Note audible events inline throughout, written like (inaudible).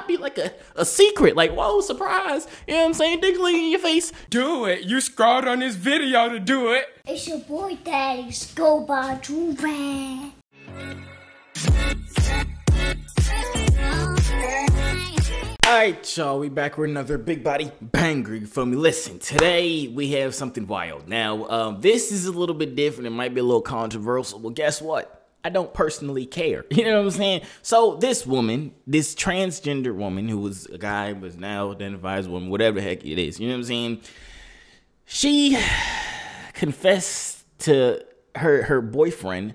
not be like a, a secret? Like, whoa, surprise. You know what I'm saying? Diggly in your face. Do it. You scrolled on this video to do it. It's your boy Daddy Scuba Joovier. Alright, y'all, we back with another big body banger, you feel me? Listen, today we have something wild. Now, um, this is a little bit different, it might be a little controversial, but guess what? I don't personally care. (laughs) You know what I'm saying? So this woman, this transgender woman who was a guy, was now identified as a woman, whatever the heck it is, you know what I'm saying? She (sighs) confessed to her her boyfriend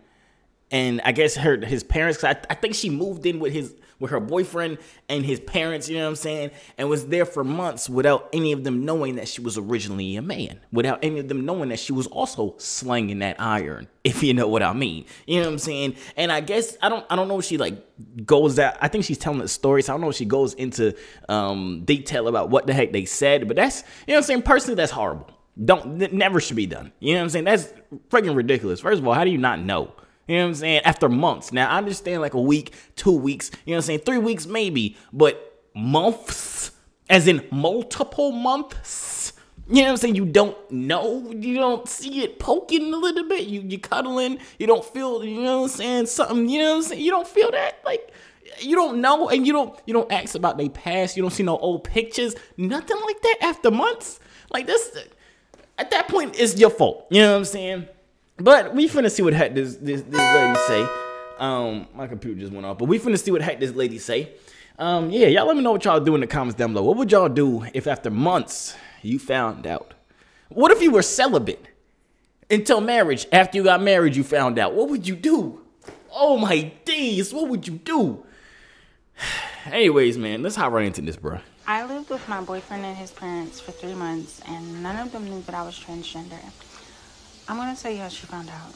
and I guess her his parents. I, I think she moved in with his with her boyfriend and his parents. You know what I'm saying? And was there for months without any of them knowing that she was originally a man, without any of them knowing that she was also slinging that iron. (laughs) If you know what I mean, you know what I'm saying? And I guess I don't I don't know if she like goes that. I think she's telling the story, so I don't know if she goes into um detail about what the heck they said. But that's you know what I'm saying. Personally, that's horrible. Don't never should be done. You know what I'm saying? That's freaking ridiculous. First of all, how do you not know? You know what I'm saying? After months. Now, I understand like a week, two weeks, you know what I'm saying? Three weeks maybe, but months, as in multiple months. You know what I'm saying? You don't know. You don't see it poking a little bit. You you cuddling. You don't feel. You know what I'm saying? Something. You know what I'm saying? You don't feel that like. You don't know, and you don't you don't ask about their past. You don't see no old pictures, nothing like that. After months, like this, at that point, it's your fault. You know what I'm saying? But we finna see what heck this, this, this lady say. Um, my computer just went off, but we finna see what heck this lady say. Um, yeah, y'all let me know what y'all do in the comments down below. What would y'all do if after months you found out? What if you were celibate until marriage? After you got married, you found out. What would you do? Oh my days, what would you do? (sighs) Anyways, man, let's hop right into this, bro. I lived with my boyfriend and his parents for three months, and none of them knew that I was transgender. I'm gonna tell you how she found out.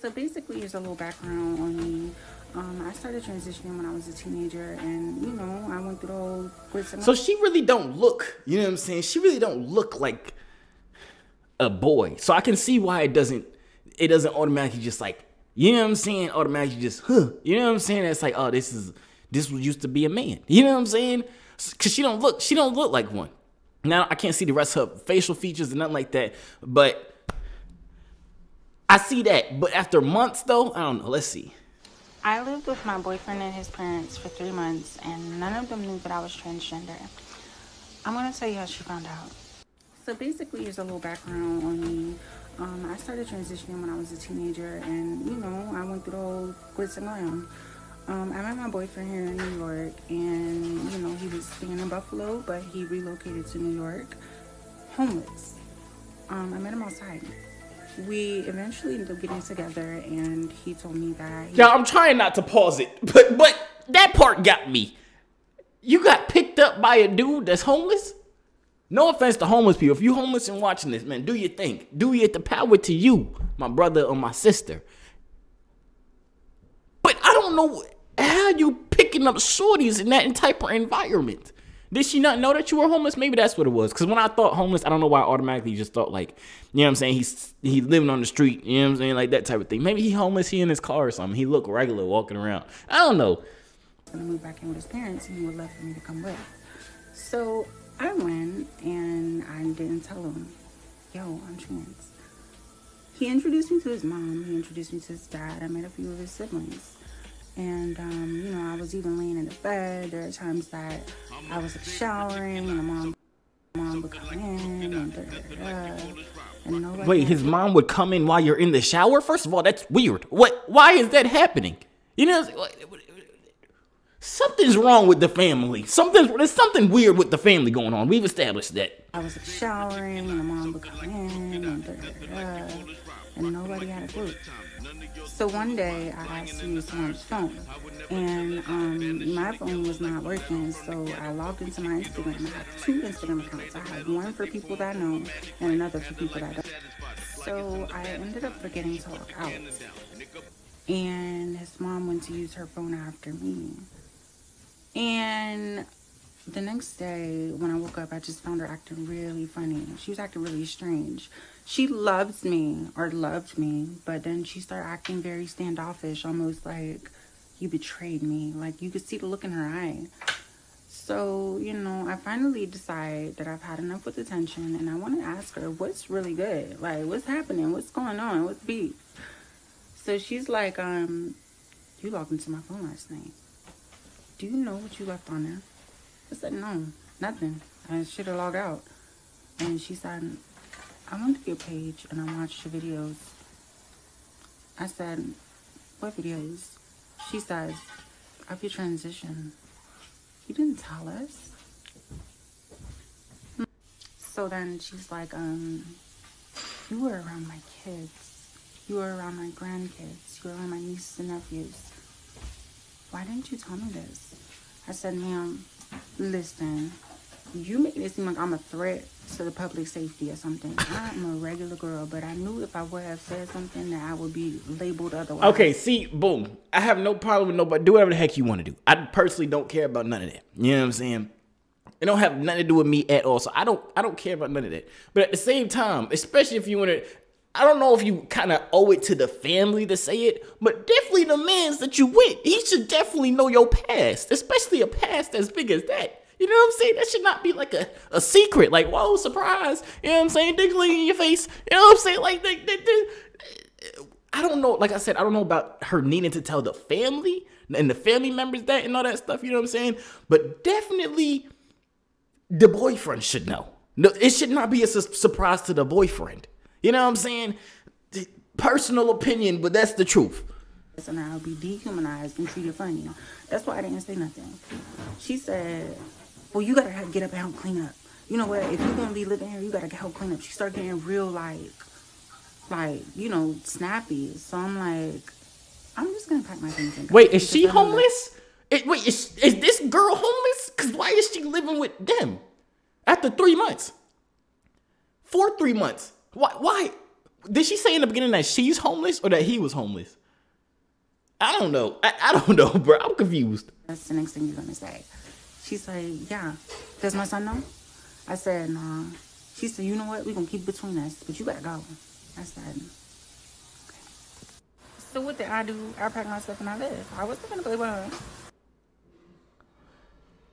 So basically, here's a little background on me. Um, I started transitioning when I was a teenager, and you know, I went through the whole grits So she really don't look, you know what I'm saying? She really don't look like a boy. So I can see why it doesn't it doesn't automatically just like, you know what I'm saying? Automatically just, huh. You know what I'm saying? It's like, oh, this is this was used to be a man. You know what I'm saying? Cause she don't look, she don't look like one. Now I can't see the rest of her facial features and nothing like that, but I see that, but after months though, I don't know. Let's see. I lived with my boyfriend and his parents for three months, and none of them knew that I was transgender. I'm gonna tell you how she found out. So basically, here's a little background on me. Um, I started transitioning when I was a teenager, and you know, I went through the whole glitz and glam. Um, I met my boyfriend here in New York, and you know, he was staying in Buffalo, but he relocated to New York, homeless. Um, I met him outside we eventually ended up getting together and he told me that yeah i'm trying not to pause it but but that part got me. You got picked up by a dude that's homeless? No offense to homeless people. If you homeless and watching this man do your thing. Do you get the power to you my brother or my sister. But i don't know how you picking up shorties in that type of environment did she not know that you were homeless? Maybe that's what it was. Because when I thought homeless, I don't know why I automatically just thought like, you know what I'm saying? He's he living on the street, you know what I'm saying? Like that type of thing. Maybe he homeless, he in his car or something. He looked regular walking around. I don't know. When I moved back in with his parents, and he would love for me to come with. So I went and I didn't tell him, yo, I'm trans. He introduced me to his mom. He introduced me to his dad. I met a few of his siblings. And, um, you know, I was even laying in the bed. There are times that I was showering and mom, mom would come in and da, da, da, and nobody Wait, his mom would come in while you're in the shower? First of all, that's weird. What? Why is that happening? You know, something's wrong with the family. Something, there's something weird with the family going on. We've established that. I was showering and mom would come in and and nobody had a clue. So one day I asked to use someone's phone, and um, my phone was not working. So I logged into my Instagram. I have two Instagram accounts. I have one for people that I know, and another for people that I don't. So I ended up forgetting to log out, and his mom went to use her phone after me. And the next day when I woke up, I just found her acting really funny. She was acting really strange. She loves me or loved me, but then she started acting very standoffish, almost like you betrayed me. Like you could see the look in her eye. So, you know, I finally decide that I've had enough with attention and I want to ask her what's really good. Like, what's happening? What's going on? What's beef? So she's like, um, you logged into my phone last night. Do you know what you left on there? I said, no, nothing. I should have logged out. And she said, I went to your page and I watched your videos. I said, what videos? She says, of your transition. You didn't tell us. So then she's like, um, you were around my kids. You were around my grandkids. You were around my nieces and nephews. Why didn't you tell me this? I said, ma'am, listen, you make it seem like I'm a threat to the public safety or something. (laughs) I'm a regular girl, but I knew if I would have said something that I would be labeled otherwise. Okay, see, boom. I have no problem with nobody. Do whatever the heck you want to do. I personally don't care about none of that. You know what I'm saying? It don't have nothing to do with me at all. So I don't I don't care about none of that. But at the same time, especially if you want to I don't know if you kind of owe it to the family to say it, but definitely the man's that you with. He should definitely know your past, especially a past as big as that. You know what I'm saying? That should not be like a, a secret. Like, whoa, surprise. You know what I'm saying? Diggling in your face. You know what I'm saying? Like, they, they, they, I don't know. Like I said, I don't know about her needing to tell the family and the family members that and all that stuff. You know what I'm saying? But definitely the boyfriend should know. No, it should not be a su surprise to the boyfriend. You know what I'm saying? Personal opinion, but that's the truth. And I'll be dehumanized and treated funny. That's why I didn't say nothing. She said, well, you gotta get up and help clean up. You know what? If you're gonna be living here, you gotta help clean up. She started getting real like, like you know, snappy. So I'm like, I'm just gonna pack my things and Wait, is she homeless? It, wait, is, is this girl homeless? Cause why is she living with them after three months? For three months. Why? Why? Did she say in the beginning that she's homeless or that he was homeless? I don't know. I, I don't (laughs) know, bro. I'm confused. That's the next thing you're gonna say. She said, yeah. Does my son know? I said, nah. She said, you know what? We're going to keep between us, but you got to go. I said, okay. So what did I do? I packed my stuff and I left. I wasn't going to play with her.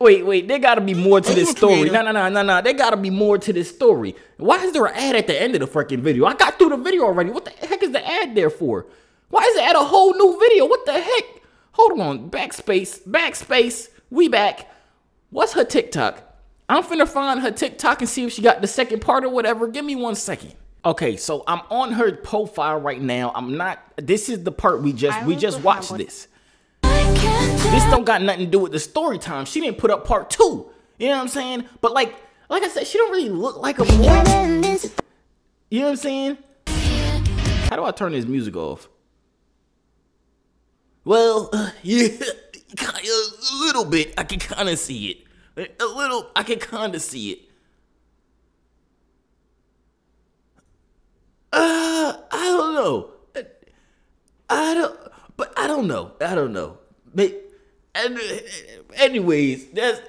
Wait, wait, there gotta be more to this story. No, no, no, no, no. There gotta be more to this story. Why is there an ad at the end of the freaking video? I got through the video already. What the heck is the ad there for? Why is it at a whole new video? What the heck? Hold on. Backspace. Backspace. We back. What's her TikTok? I'm finna find her TikTok and see if she got the second part or whatever. Give me one second. Okay, so I'm on her profile right now. I'm not. This is the part we just we just watched this. This don't got nothing to do with the story time. She didn't put up part two. You know what I'm saying? But like, like I said, she don't really look like a boy. You know what I'm saying? How do I turn this music off? Well, uh, (laughs) yeah, a little bit. I can kind of see it. A little, I can kind of see it. Uh, I don't know. I don't, but I don't know. I don't know. But, anyways, that's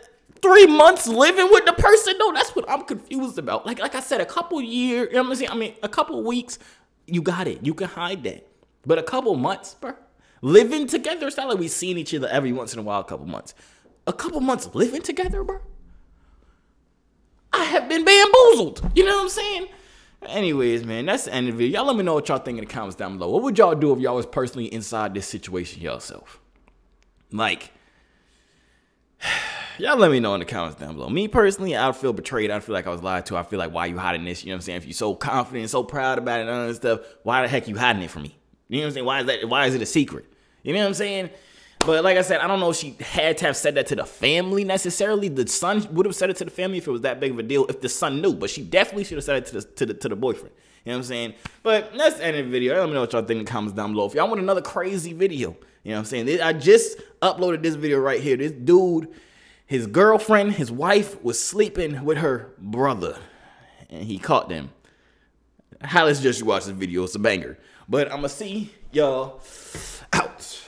three months living with the person. No, that's what I'm confused about. Like, like I said, a couple years. You know what I'm saying? I mean, a couple weeks, you got it. You can hide that. But a couple months, bro, living together. It's not like we've seen each other every once in a while. A couple months a couple months living together, bro. I have been bamboozled. You know what I'm saying? Anyways, man, that's the end of the video. Y'all let me know what y'all think in the comments down below. What would y'all do if y'all was personally inside this situation yourself? Like, (sighs) y'all let me know in the comments down below. Me personally, I feel betrayed. I feel like I was lied to. I feel like why you hiding this? You know what I'm saying? If you're so confident, so proud about it and all that stuff, why the heck you hiding it from me? You know what I'm saying? Why is that? Why is it a secret? You know what I'm saying? But like I said, I don't know if she had to have said that to the family necessarily. The son would have said it to the family if it was that big of a deal, if the son knew. But she definitely should have said it to the to the, to the boyfriend. You know what I'm saying? But that's the end of the video. Let me know what y'all think in the comments down below. If y'all want another crazy video, you know what I'm saying? I just uploaded this video right here. This dude, his girlfriend, his wife was sleeping with her brother. And he caught them. How let's just watch this video. It's a banger. But I'm going to see y'all out.